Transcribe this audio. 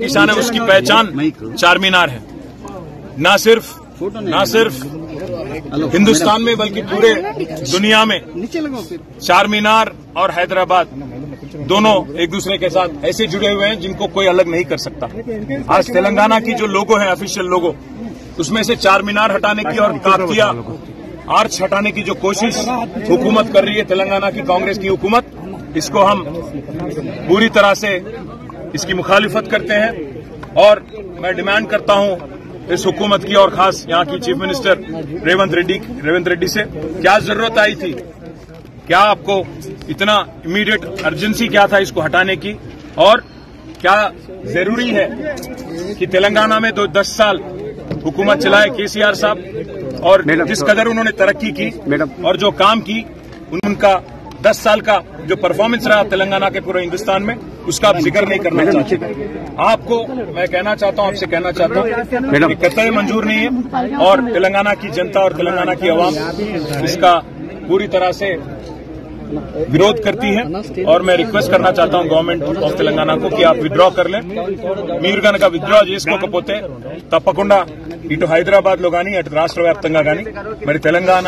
किसान है, उसकी पहचान चार मीनार है। ना सिर्फ़ ना सिर्फ़ हिंदुस्तान में, बल्कि पूरे दुनिया में चार मीनार और हैदराबाद दोनों एक दूसरे के साथ ऐसे जुड़े हुए हैं जिनको कोई अलग नहीं कर सकता। आज तेलंगाना की जो लोगो है ऑफिशियल लोगो, उसमें से चार मीनार हटाने की और काकतिया आर्च हटाने की जो कोशिश हुकूमत कर रही है, तेलंगाना की कांग्रेस की हुकूमत, इसको हम पूरी तरह से इसकी मुखालिफत करते हैं। और मैं डिमांड करता हूँ इस हुकूमत की और खास यहाँ की चीफ मिनिस्टर रेवंत रेड्डी रेवंत रेड्डी से क्या ज़रूरत आई थी? क्या आपको इतना इमीडिएट अर्जेंसी क्या था इसको हटाने की? और क्या ज़रूरी है कि तेलंगाना में दो दस साल हुकूमत चलाए केसीआर साहब? और जिस कदर उन्होंने तरक्की की? और जो काम की उनका दस साल का जो परफॉर्मेंस रहा तेलंगाना के पूरे हिंदुस्तान में उसका आप जिक्र नहीं करना चाहते आपको मैं कहना चाहता हूं आपसे कहना चाहता हूं कि कतई मंजूर नहीं है और तेलंगाना की जनता और तेलंगाना की आवाम इसका पूरी तरह से विरोध करती है और मैं रिक्वेस्ट करना चाहता हूं गवर्नमेंट ఆఫ్ తెలంగాణకు కి आप విత్డ్రా కర్లే మీరు కనుక విత్డ్రా చేసుకోకపోతే తప్పకుండా ఇటు హైదరాబాద్ లో గానీ అటు రాష్ట్ర వ్యాప్తంగా గానీ మరి తెలంగాణ